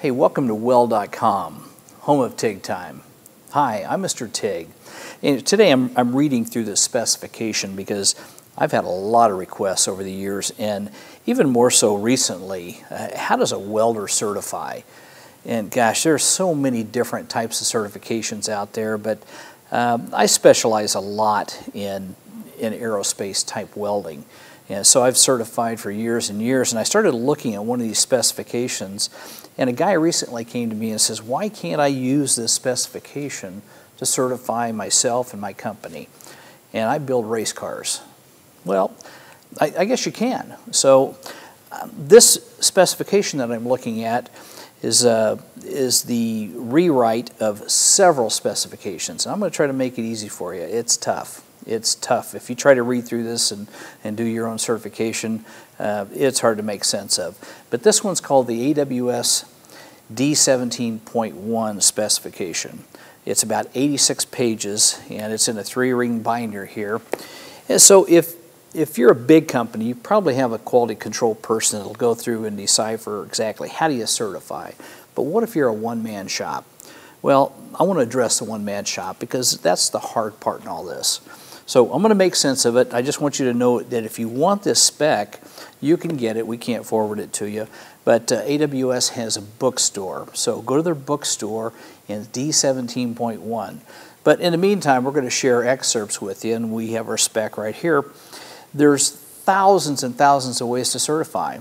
Hey, welcome to Weld.com, home of TIG time. Hi, I'm Mr. TIG. And today I'm, I'm reading through the specification because I've had a lot of requests over the years and even more so recently. Uh, how does a welder certify? And gosh, there's so many different types of certifications out there, but um, I specialize a lot in, in aerospace type welding. And so I've certified for years and years, and I started looking at one of these specifications, and a guy recently came to me and says, why can't I use this specification to certify myself and my company? And I build race cars. Well, I, I guess you can. So um, this specification that I'm looking at is, uh, is the rewrite of several specifications. And I'm going to try to make it easy for you. It's tough it's tough. If you try to read through this and, and do your own certification, uh, it's hard to make sense of. But this one's called the AWS D17.1 specification. It's about 86 pages and it's in a three ring binder here. And so if, if you're a big company, you probably have a quality control person that'll go through and decipher exactly how do you certify. But what if you're a one man shop? Well, I want to address the one man shop because that's the hard part in all this. So I'm going to make sense of it. I just want you to know that if you want this spec, you can get it. We can't forward it to you. But uh, AWS has a bookstore. So go to their bookstore in D17.1. But in the meantime, we're going to share excerpts with you, and we have our spec right here. There's thousands and thousands of ways to certify.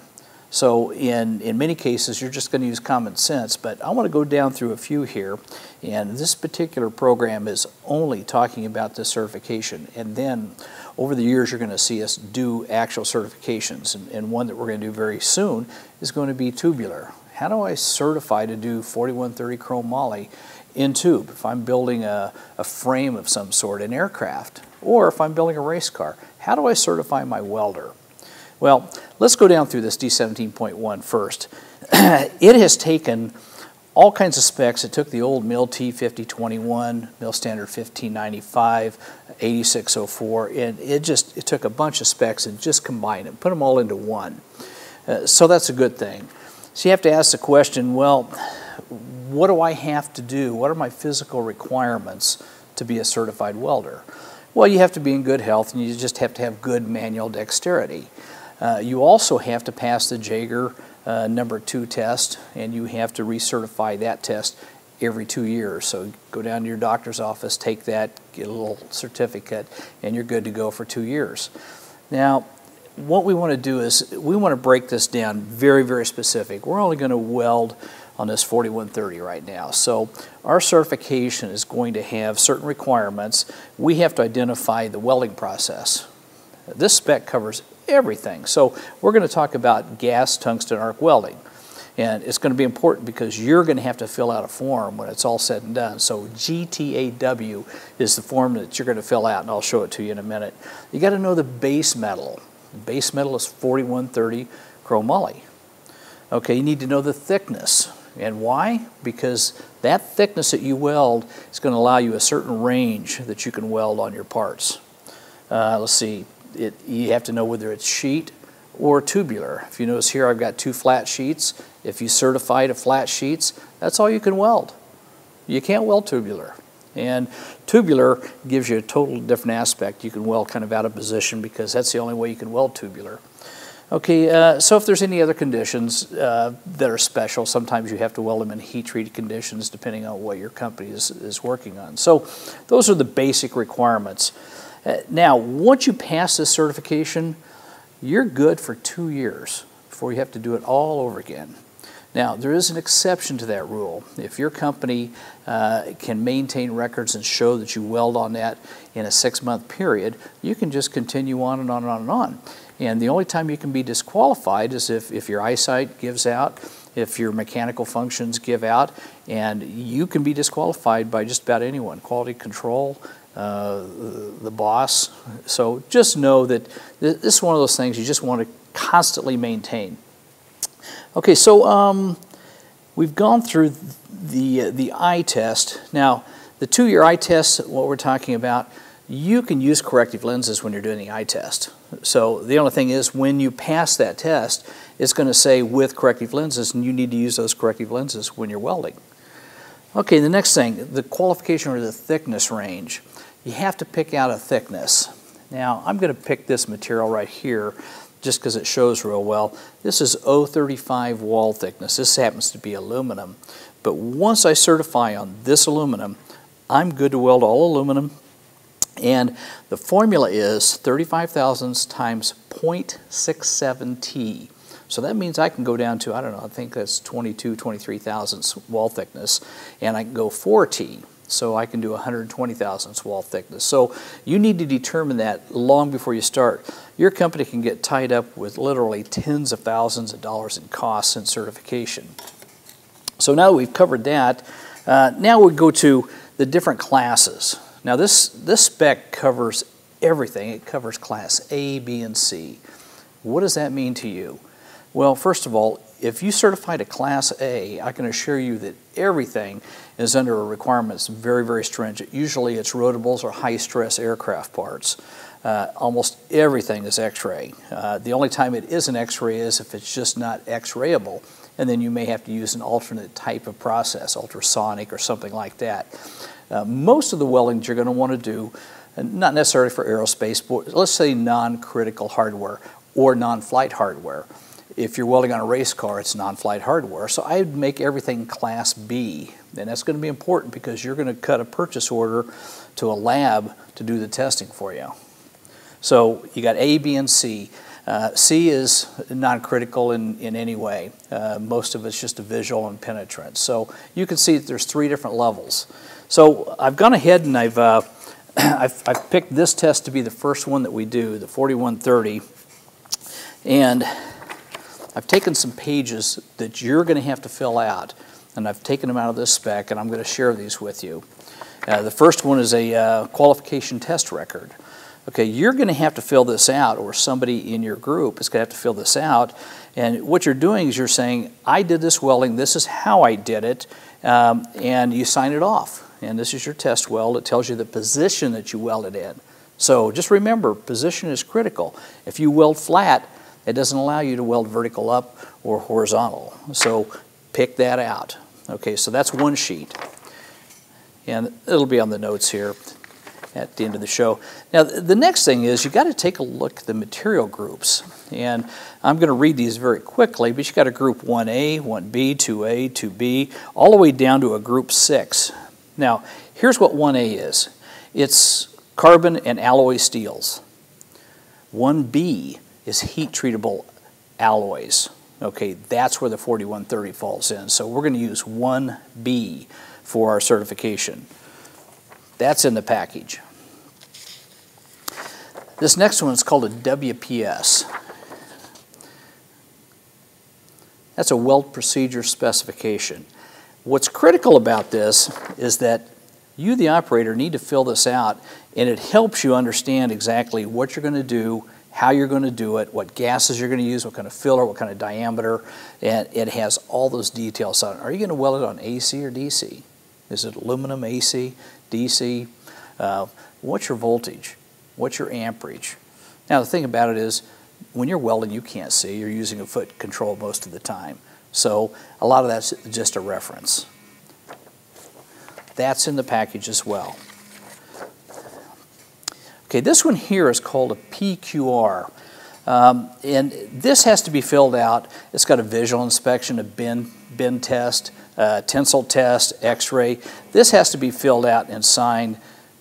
So in, in many cases, you're just going to use common sense, but I want to go down through a few here. And this particular program is only talking about this certification. And then over the years, you're going to see us do actual certifications. And, and one that we're going to do very soon is going to be tubular. How do I certify to do 4130 chromoly in tube if I'm building a, a frame of some sort, an aircraft, or if I'm building a race car? How do I certify my welder? Well, let's go down through this D17.1 first. it has taken all kinds of specs. It took the old MIL T5021, MIL Standard 1595, 8604, and it just it took a bunch of specs and just combined them, put them all into one. Uh, so that's a good thing. So you have to ask the question, well, what do I have to do? What are my physical requirements to be a certified welder? Well, you have to be in good health and you just have to have good manual dexterity. Uh, you also have to pass the Jaeger uh, number two test, and you have to recertify that test every two years. So go down to your doctor's office, take that, get a little certificate, and you're good to go for two years. Now, what we want to do is we want to break this down very, very specific. We're only going to weld on this 4130 right now. So our certification is going to have certain requirements. We have to identify the welding process. This spec covers everything. So we're going to talk about gas tungsten arc welding. And it's going to be important because you're going to have to fill out a form when it's all said and done. So GTAW is the form that you're going to fill out, and I'll show it to you in a minute. You got to know the base metal. The base metal is 4130 chromoly. Okay, you need to know the thickness. And why? Because that thickness that you weld is going to allow you a certain range that you can weld on your parts. Uh, let's see, it, you have to know whether it's sheet or tubular. If you notice here, I've got two flat sheets. If you certify to flat sheets, that's all you can weld. You can't weld tubular. And tubular gives you a totally different aspect. You can weld kind of out of position because that's the only way you can weld tubular. Okay, uh, so if there's any other conditions uh, that are special, sometimes you have to weld them in heat-treated conditions depending on what your company is, is working on. So those are the basic requirements. Uh, now, once you pass this certification, you're good for two years before you have to do it all over again. Now, there is an exception to that rule. If your company uh, can maintain records and show that you weld on that in a six month period, you can just continue on and on and on and on. And the only time you can be disqualified is if, if your eyesight gives out, if your mechanical functions give out, and you can be disqualified by just about anyone. Quality control, the boss. So just know that this is one of those things you just want to constantly maintain. Okay, so um, we've gone through the, the eye test. Now, the two-year eye test, what we're talking about, you can use corrective lenses when you're doing the eye test. So the only thing is when you pass that test, it's going to say with corrective lenses, and you need to use those corrective lenses when you're welding. Okay, the next thing, the qualification or the thickness range. You have to pick out a thickness. Now, I'm going to pick this material right here just because it shows real well. This is 035 wall thickness. This happens to be aluminum. But once I certify on this aluminum, I'm good to weld all aluminum. And the formula is 35 thousandths times 0.67 T. So that means I can go down to, I don't know, I think that's 22, 23 thousandths wall thickness, and I can go 4T. So I can do 120 thousandths wall thickness. So you need to determine that long before you start. Your company can get tied up with literally tens of thousands of dollars in costs and certification. So now that we've covered that, uh, now we go to the different classes. Now this, this spec covers everything. It covers class A, B, and C. What does that mean to you? Well, first of all, if you certified a Class A, I can assure you that everything is under a requirement that's very, very stringent. Usually it's rotables or high-stress aircraft parts. Uh, almost everything is X-ray. Uh, the only time it isn't X-ray is if it's just not X-rayable, and then you may have to use an alternate type of process, ultrasonic or something like that. Uh, most of the welding you're going to want to do, not necessarily for aerospace, but let's say non-critical hardware or non-flight hardware if you're welding on a race car, it's non-flight hardware. So I'd make everything Class B. And that's going to be important because you're going to cut a purchase order to a lab to do the testing for you. So you got A, B, and C. Uh, C is non-critical in, in any way. Uh, most of it's just a visual and penetrant. So you can see that there's three different levels. So I've gone ahead and I've, uh, I've, I've picked this test to be the first one that we do, the 4130. And I've taken some pages that you're going to have to fill out, and I've taken them out of this spec, and I'm going to share these with you. Uh, the first one is a uh, qualification test record. Okay, you're going to have to fill this out, or somebody in your group is going to have to fill this out. And what you're doing is you're saying, I did this welding, this is how I did it, um, and you sign it off. And this is your test weld. It tells you the position that you welded in. So just remember, position is critical. If you weld flat, it doesn't allow you to weld vertical up or horizontal. So pick that out. Okay, so that's one sheet. And it'll be on the notes here at the end of the show. Now, the next thing is you got to take a look at the material groups. And I'm going to read these very quickly, but you got a group 1A, 1B, 2A, 2B, all the way down to a group 6. Now, here's what 1A is. It's carbon and alloy steels. 1B is heat treatable alloys. Okay, that's where the 4130 falls in. So we're going to use 1B for our certification. That's in the package. This next one is called a WPS. That's a weld procedure specification. What's critical about this is that you, the operator, need to fill this out and it helps you understand exactly what you're going to do how you're going to do it, what gases you're going to use, what kind of filler, what kind of diameter, and it has all those details on it. Are you going to weld it on AC or DC? Is it aluminum, AC, DC? Uh, what's your voltage? What's your amperage? Now the thing about it is, when you're welding, you can't see. You're using a foot control most of the time. So a lot of that's just a reference. That's in the package as well. Okay, this one here is called a PQR. Um, and this has to be filled out. It's got a visual inspection, a bend, bend test, tensile test, x-ray. This has to be filled out and signed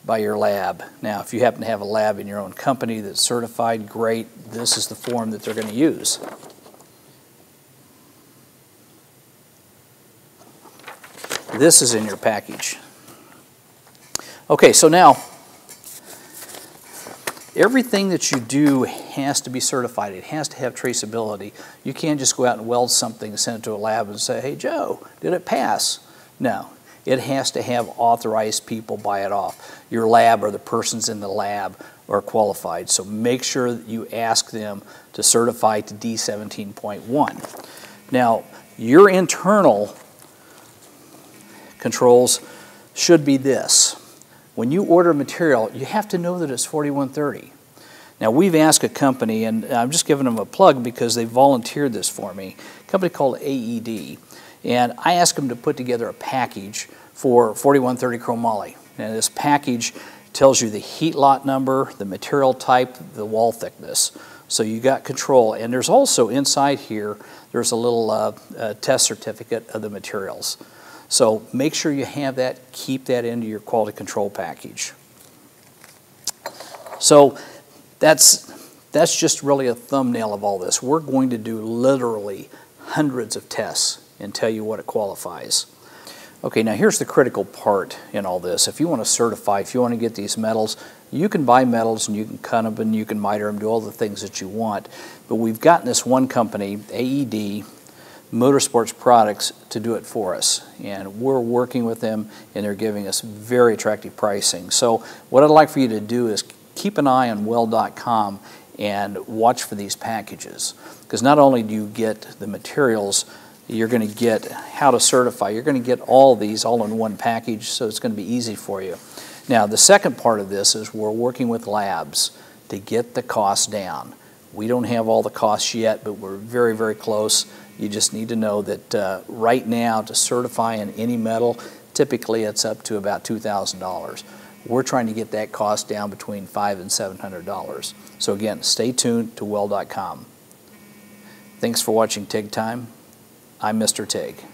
by your lab. Now, if you happen to have a lab in your own company that's certified, great. This is the form that they're going to use. This is in your package. Okay, so now Everything that you do has to be certified. It has to have traceability. You can't just go out and weld something and send it to a lab and say, hey, Joe, did it pass? No. It has to have authorized people buy it off. Your lab or the persons in the lab are qualified. So make sure that you ask them to certify to D17.1. Now, your internal controls should be this. When you order material, you have to know that it's 4130. Now, we've asked a company, and I'm just giving them a plug because they volunteered this for me, a company called AED. And I asked them to put together a package for 4130 chromoly. And this package tells you the heat lot number, the material type, the wall thickness. So you got control. And there's also inside here, there's a little uh, uh, test certificate of the materials. So make sure you have that, keep that into your quality control package. So that's, that's just really a thumbnail of all this. We're going to do literally hundreds of tests and tell you what it qualifies. Okay, now here's the critical part in all this. If you want to certify, if you want to get these metals, you can buy metals and you can cut them and you can miter them, do all the things that you want. But we've gotten this one company, AED, Motorsports Products, to do it for us. And we're working with them and they're giving us very attractive pricing. So what I'd like for you to do is keep an eye on weld.com and watch for these packages. Because not only do you get the materials, you're going to get how to certify. You're going to get all these all in one package, so it's going to be easy for you. Now, the second part of this is we're working with labs to get the cost down. We don't have all the costs yet, but we're very, very close. You just need to know that uh, right now to certify in any metal, typically it's up to about $2,000. We're trying to get that cost down between five and $700. So again, stay tuned to weld.com. Thanks for watching TIG Time. I'm Mr. TIG.